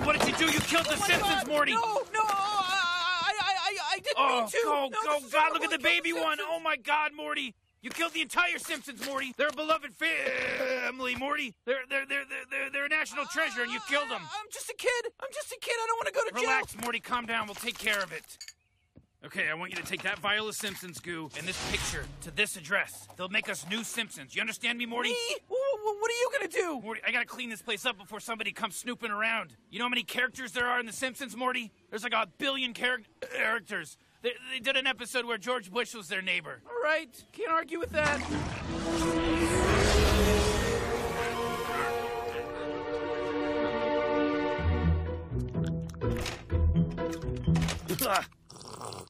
do? You killed the Oh Simpsons, God, Morty. No, no, I, I, I, I didn't Oh, mean to. go, No, go, is God, look at the I baby one. Simpsons. Oh, my God, Morty. You killed the entire Simpsons, Morty. They're a beloved family, Morty. They're, they're, they're, they're, they're, a national treasure, and you killed them. I'm just a kid. I'm just a kid. I don't want to go to jail. Relax, Morty, calm down. We'll take care of it. Okay, I want you to take that vial of Simpsons goo and this picture to this address. They'll make us new Simpsons. You understand me, Morty? Me? Wh- wh- What are you gonna do? Morty, I gotta clean this place up before somebody comes snooping around. You know how many characters there are in The Simpsons, Morty? There's like a billion char- characters. They, they did an episode where George Bush was their neighbor. All right, can't argue with that. Ugh. Ah.